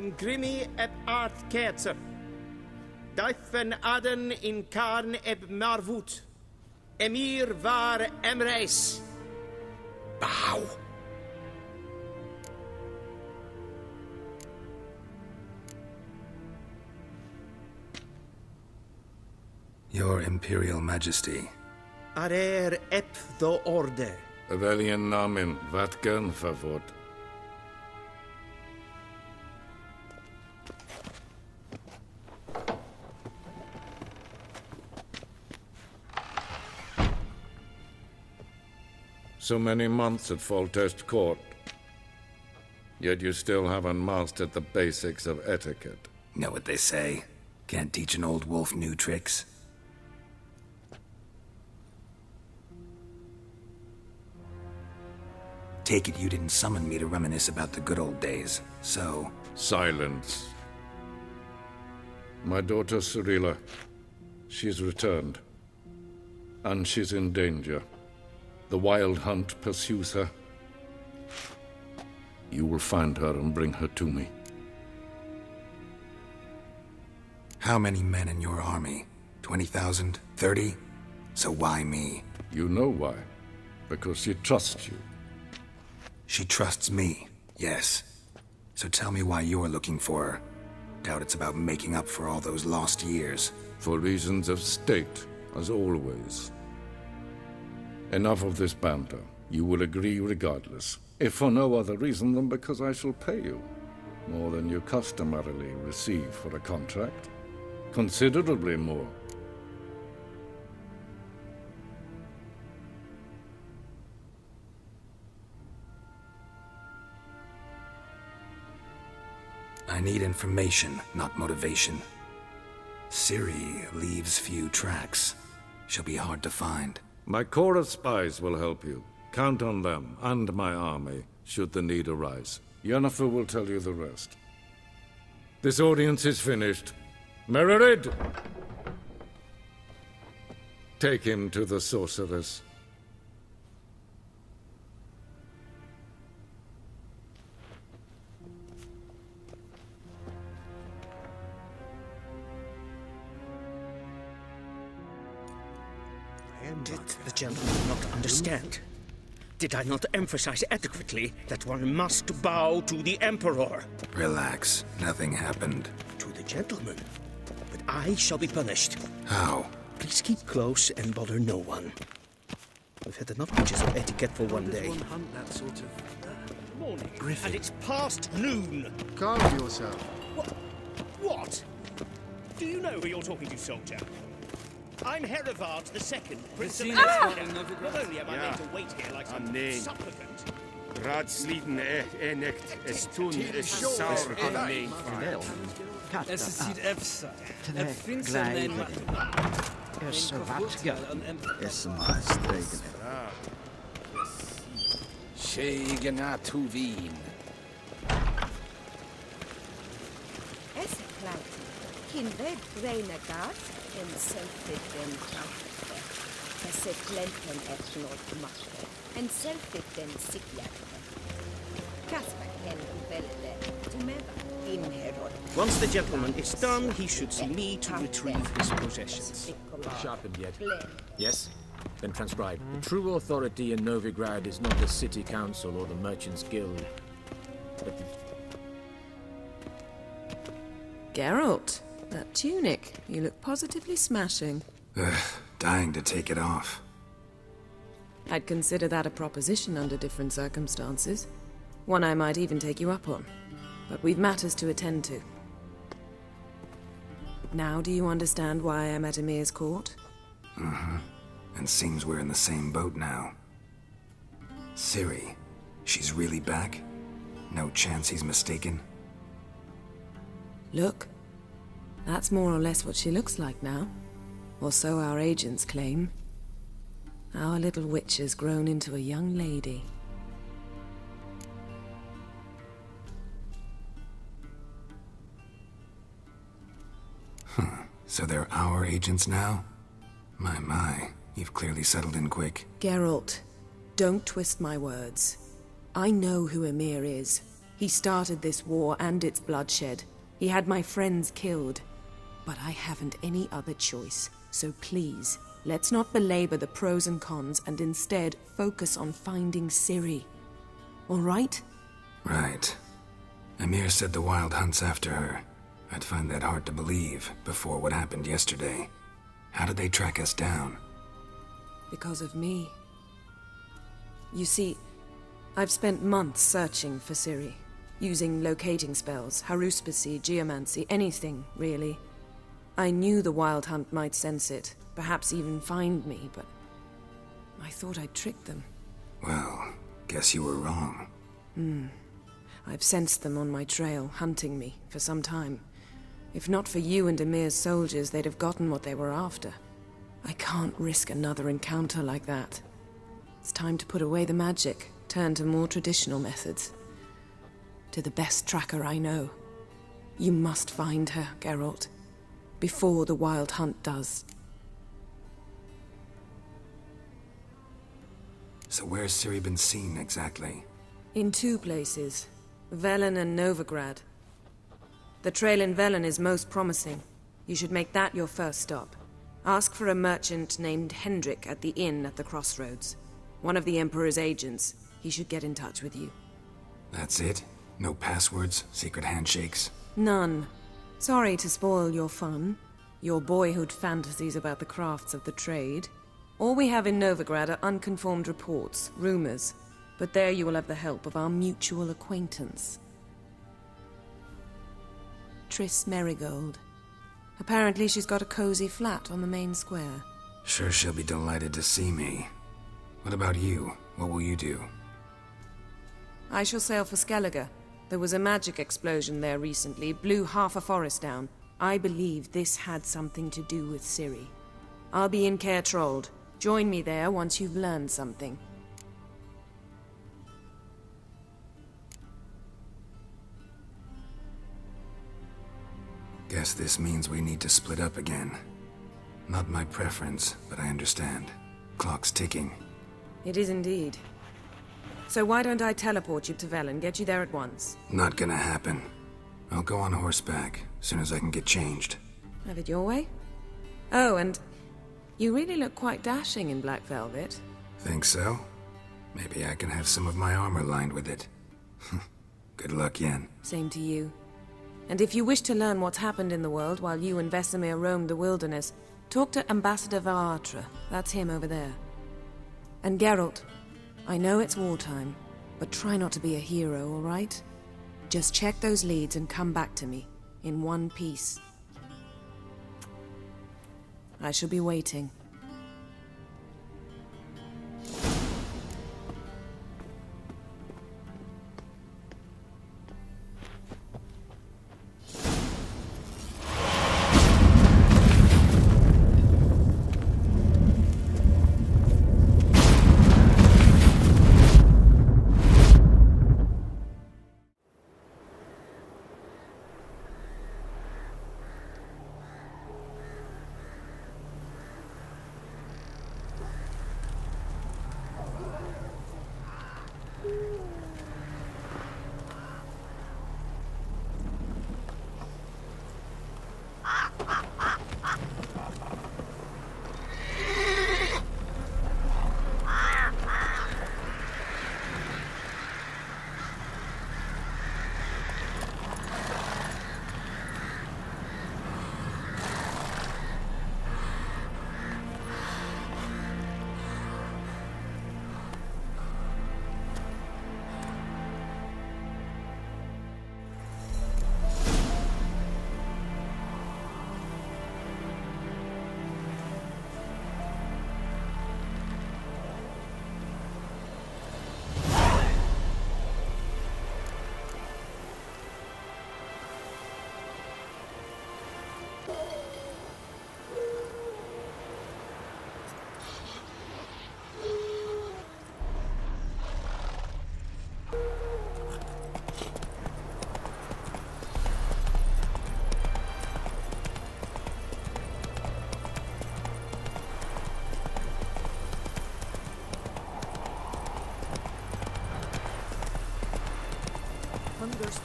im grimi eb art ketzer. Daithen aden in karn eb marvut. Emhyr var Emreis. Bow. Your Imperial Majesty. Arer ep do orde. Weljen namen, wat favort. So many months at Foltest Court. Yet you still haven't mastered the basics of etiquette. Know what they say? Can't teach an old wolf new tricks. Take it you didn't summon me to reminisce about the good old days, so... Silence. My daughter Cirilla, she's returned. And she's in danger. The Wild Hunt pursues her. You will find her and bring her to me. How many men in your army? 20,000? 30? So why me? You know why. Because she trusts you. She trusts me, yes. So tell me why you're looking for her. Doubt it's about making up for all those lost years. For reasons of state, as always. Enough of this banter. You will agree regardless. If for no other reason than because I shall pay you. More than you customarily receive for a contract. Considerably more. I need information, not motivation. Ciri leaves few tracks. She'll be hard to find. My corps of spies will help you. Count on them, and my army, should the need arise. Yennefer will tell you the rest. This audience is finished. Mererid! Take him to the sorceress. Understand? Did I not emphasize adequately that one must bow to the Emperor? Relax. Nothing happened. To the gentleman. But I shall be punished. How? Please keep close and bother no one. We've had enough pictures of etiquette for one day. One hunt that sort of uh, Morning, and it's past noon. calm yourself. What? Do you know who you're talking to, soldier? I'm Herivard II, Prince of ah! Not only am I made to wait here like some ah, supplicant, Ratsliden enekt, äh, äh, es tun, es saur annehmen. Ah, es ist Er Efsa. Erfinster nennen. Es watga. Es maßregen. Schegena tu Wien. Es kleit. Kinweg reiner Gast. Selfit den krachte. Esse klenten et not machte. En selfit den sikjarte. Kasper ken velde. Tumeva in herod. once the gentleman is done, he should see me to retrieve his possessions. Sharpened yet? Yes? Then transcribe. The true authority in Novigrad is not the city council or the merchants guild, but the Geralt, that tunic. You look positively smashing. Ugh, dying to take it off. I'd consider that a proposition under different circumstances. One I might even take you up on. But we've matters to attend to. Now do you understand why I'm at Emhyr's court? Mm-hmm. And seems we're in the same boat now. Ciri, she's really back? No chance he's mistaken? Look. That's more or less what she looks like now. Or so our agents claim. Our little witch has grown into a young lady. So they're our agents now? My, my. You've clearly settled in quick. Geralt, don't twist my words. I know who Emhyr is. He started this war and its bloodshed. He had my friends killed. But I haven't any other choice. So please, let's not belabor the pros and cons and instead focus on finding Ciri. All right? Right. Emhyr said the Wild hunts after her. I'd find that hard to believe before what happened yesterday. How did they track us down? Because of me. You see, I've spent months searching for Ciri, using locating spells, haruspicy, geomancy, anything, really. I knew the Wild Hunt might sense it, perhaps even find me, but I thought I'd tricked them. Well, guess you were wrong. Hmm. I've sensed them on my trail, hunting me, for some time. If not for you and Emhyr's soldiers, they'd have gotten what they were after. I can't risk another encounter like that. It's time to put away the magic, turn to more traditional methods. To the best tracker I know. You must find her, Geralt. Before the Wild Hunt does. So where's Ciri been seen, exactly? In two places. Velen and Novigrad. The trail in Velen is most promising. You should make that your first stop. Ask for a merchant named Hendrik at the inn at the crossroads. One of the Emperor's agents. He should get in touch with you. That's it? No passwords? Secret handshakes? None. Sorry to spoil your fun. Your boyhood fantasies about the crafts of the trade. All we have in Novigrad are unconformed reports, rumors. But there you will have the help of our mutual acquaintance. Triss Merigold. Apparently she's got a cozy flat on the main square. Sure she'll be delighted to see me. What about you? What will you do? I shall sail for Skellige. There was a magic explosion there recently, blew half a forest down. I believe this had something to do with Ciri. I'll be in Caer Trolde. Join me there once you've learned something. Guess this means we need to split up again. Not my preference, but I understand. Clock's ticking. It is indeed. So why don't I teleport you to Velen, get you there at once? Not gonna happen. I'll go on horseback, as soon as I can get changed. Have it your way? Oh, and you really look quite dashing in black velvet. Think so? Maybe I can have some of my armor lined with it. Good luck, Yen. Same to you. And if you wish to learn what's happened in the world while you and Vesemir roamed the wilderness, talk to Ambassador var Attre. That's him over there. And Geralt, I know it's wartime, but try not to be a hero, all right? Just check those leads and come back to me, in one piece. I shall be waiting.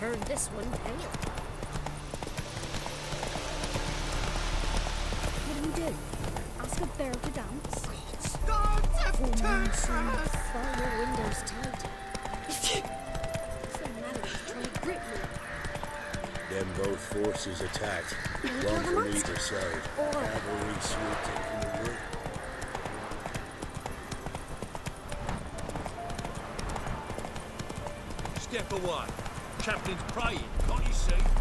Hunger's turned this one pale. What do you do? Ask a bear to dance? Full moon sun, fire your windows tight. What's the matter with trying to grip me? Them both forces attacked. Kill One the from either side. Or- Cavalry swooped in from the wood. Step away. Chaplain's praying, can't you see?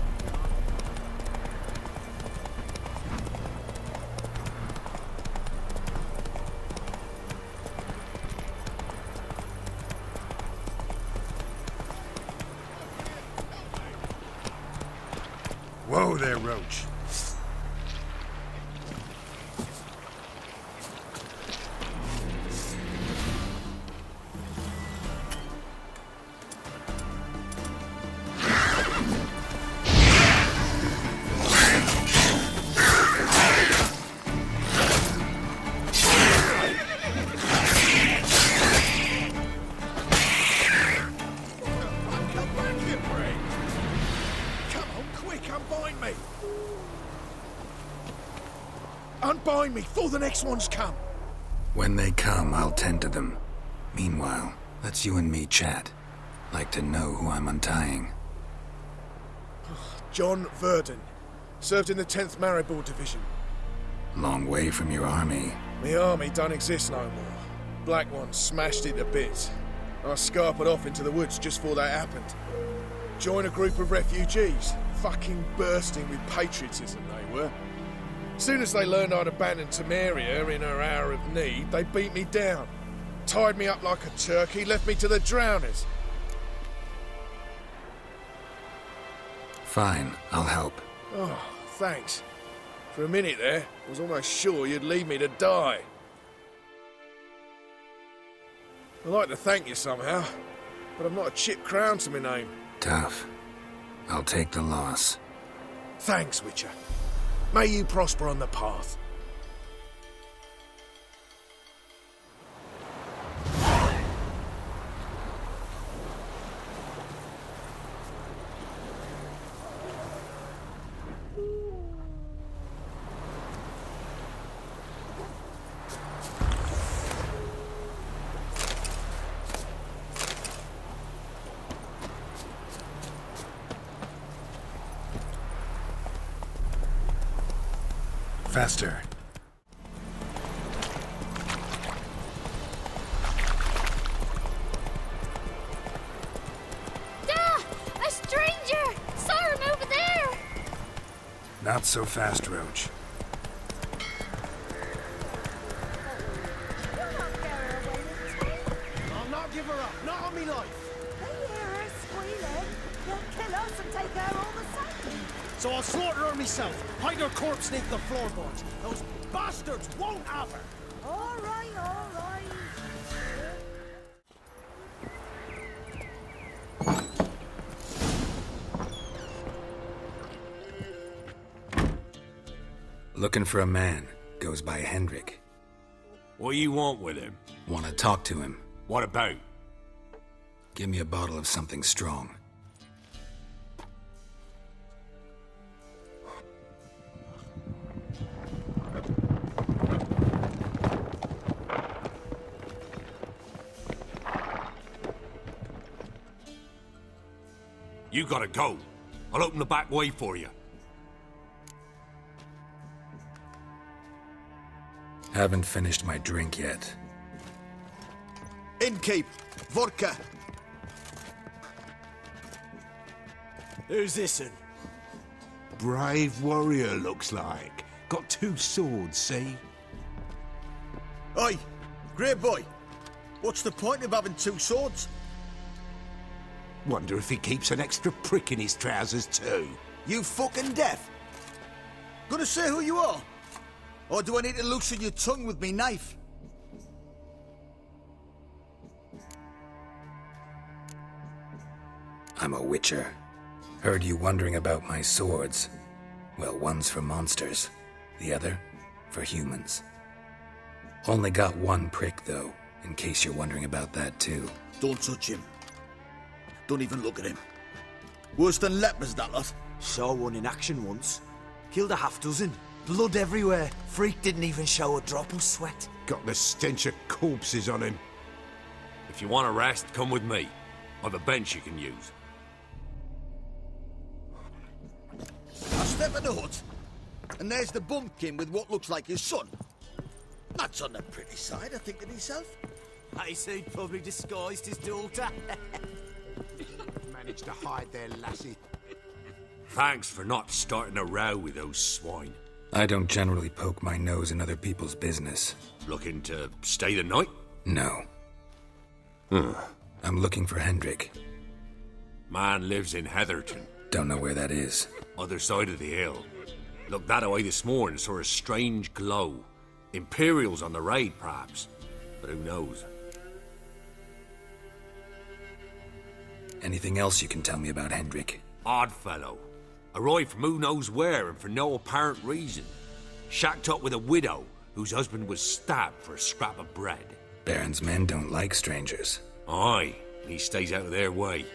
Me before the next ones come. When they come, I'll tend to them. Meanwhile, let's you and me chat. Like to know who I'm untying. John Verdon. Served in the 10th Maribor Division. Long way from your army. My army don't exist no more. Black One smashed it to bits. I scarpered off into the woods just before that happened. Joined a group of refugees. Fucking bursting with patriotism, they were. As soon as they learned I'd abandoned Temeria in her hour of need, they beat me down. Tied me up like a turkey, left me to the drowners. Fine, I'll help. Oh, thanks. For a minute there, I was almost sure you'd leave me to die. I'd like to thank you somehow, but I've not a chip crown to my name. Tough. I'll take the loss. Thanks, Witcher. May you prosper on the path. Faster. Ah! A stranger! Saw him over there! Not so fast, Roach. Myself, hide her corpse neath the floorboards. Those bastards won't have her. All right, all right. Looking for a man. Goes by Hendrik. What you want with him? Want to talk to him. What about? Give me a bottle of something strong. Gotta go. I'll open the back way for you. Haven't finished my drink yet. Innkeep, vodka. Who's this'n? Brave warrior, looks like. Got two swords, see? Oi, great boy. What's the point of having two swords? Wonder if he keeps an extra prick in his trousers, too. You fucking deaf. Gonna say who you are? Or do I need to loosen your tongue with me knife? I'm a witcher. Heard you wondering about my swords. Well, one's for monsters, the other for humans. Only got one prick, though, in case you're wondering about that, too. Don't touch him. Don't even look at him. Worse than lepers, that lot. Saw one in action once. Killed a half dozen. Blood everywhere. Freak didn't even show a drop of sweat. Got the stench of corpses on him. If you want a rest, come with me. I've a bench you can use. I step in the hut, and there's the bumpkin with what looks like his son. That's on the pretty side, I think to myself. I say probably disguised his daughter. Managed to hide their lassie. Thanks for not starting a row with those swine. I don't generally poke my nose in other people's business. Looking to stay the night? No. Huh. I'm looking for Hendrik. Man lives in Heatherton. Don't know where that is. Other side of the hill. Looked that away this morning, saw a strange glow. Imperials on the raid, perhaps. But who knows? Anything else you can tell me about Hendrik? Odd fellow. Arrived from who knows where and for no apparent reason. Shacked up with a widow whose husband was stabbed for a scrap of bread. Baron's men don't like strangers. Aye, he stays out of their way.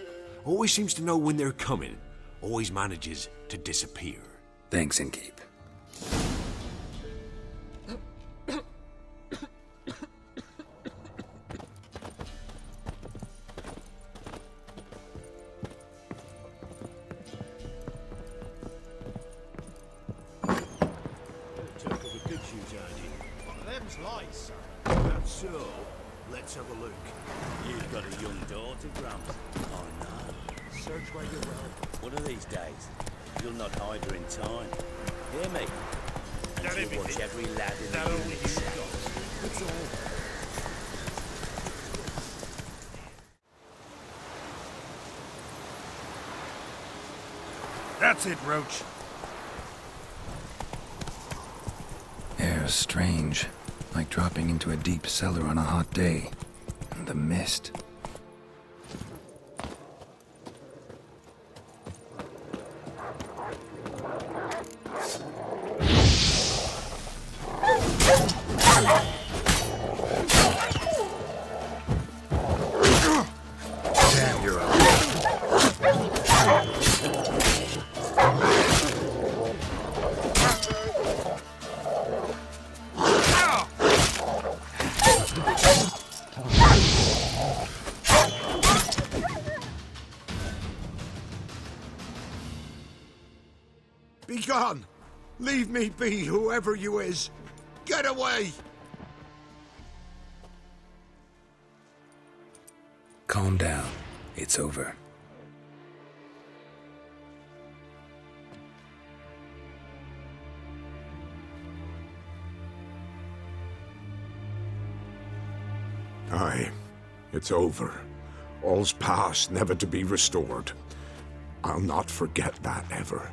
Always seems to know when they're coming. Always manages to disappear. Thanks, Inkeep. Search where you will. One of these days, you'll not hide her in time. Hear me? And That you'll watch every lad in That the only you got. It's all. That's it, Roach. Air's strange, like dropping into a deep cellar on a hot day. And the mist. Gone! Leave me be, whoever you is! Get away! Calm down. It's over. Aye, it's over. All's past, never to be restored. I'll not forget that ever.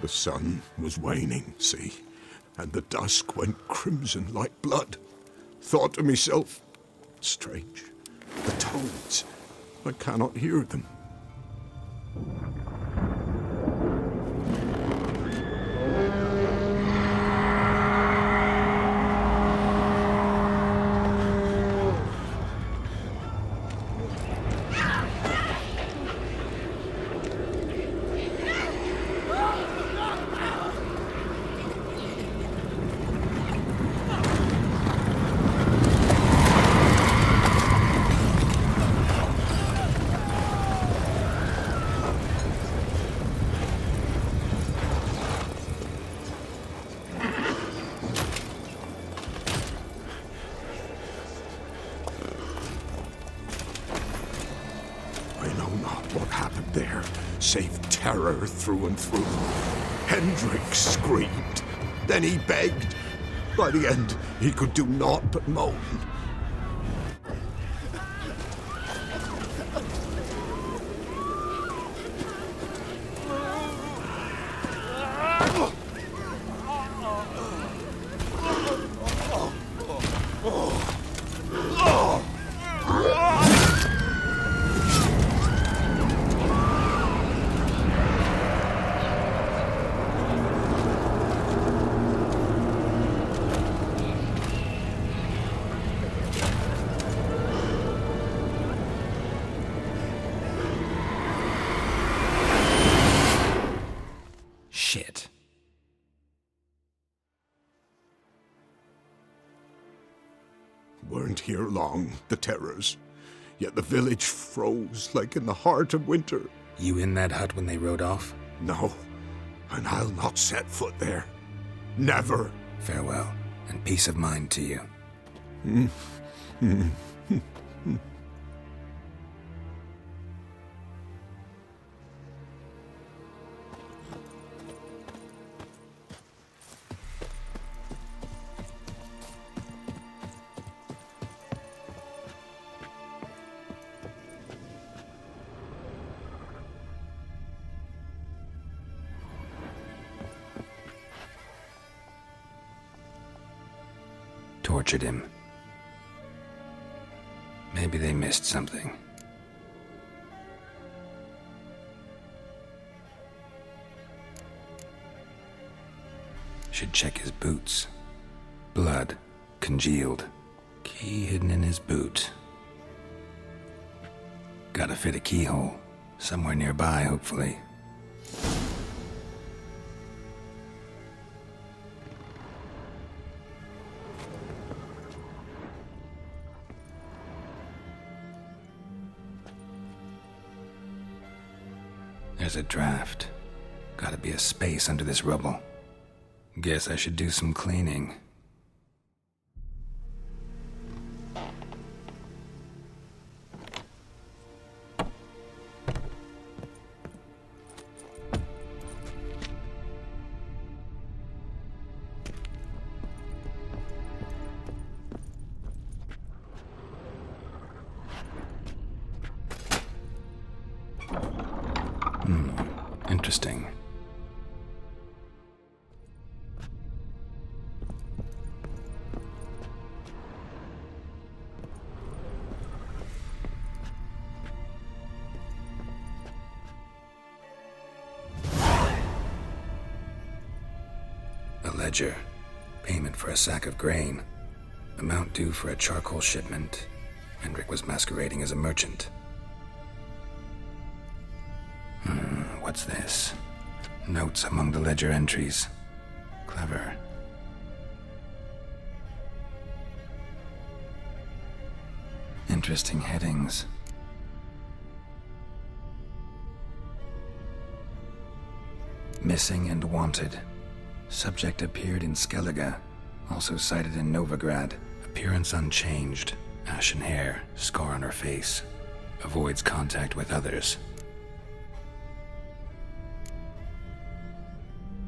The sun was waning, see, and the dusk went crimson like blood. Thought to myself, strange, the toads, I cannot hear them. Through and through. Hendrik screamed. Then he begged. By the end, he could do naught but moan. The terrors. Yet the village froze like in the heart of winter. You in that hut when they rode off? No, and I'll not set foot there. Never. Farewell, and peace of mind to you. Should check his boots. Blood, congealed. Key hidden in his boot. Gotta fit a keyhole. Somewhere nearby, hopefully. There's a draft. Gotta be a space under this rubble. Guess I should do some cleaning. Ledger. Payment for a sack of grain. Amount due for a charcoal shipment. Hendrik was masquerading as a merchant. Hmm, what's this? Notes among the ledger entries. Clever. Interesting headings. Missing and wanted. Subject appeared in Skellige, also sighted in Novigrad. Appearance unchanged. Ashen hair, scar on her face. Avoids contact with others.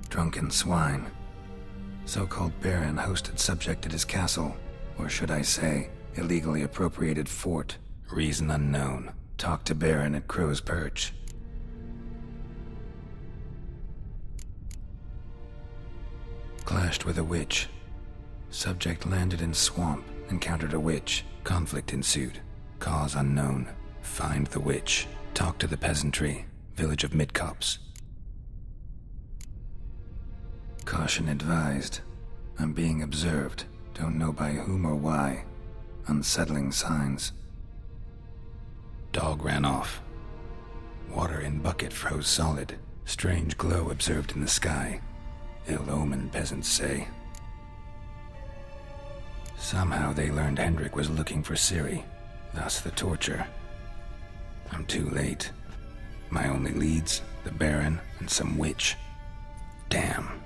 Drunken swine. So called Baron hosted subject at his castle, or should I say, illegally appropriated fort. Reason unknown. Talked to Baron at Crow's Perch. Clashed with a witch. Subject landed in swamp, encountered a witch. Conflict ensued. Cause unknown. Find the witch. Talk to the peasantry. Village of Midcopse. Caution advised. I'm being observed. Don't know by whom or why. Unsettling signs. Dog ran off. Water in bucket froze solid. Strange glow observed in the sky. Ill omen, peasants say. Somehow they learned Hendrik was looking for Ciri, thus the torture. I'm too late. My only leads, the Baron and some witch. Damn.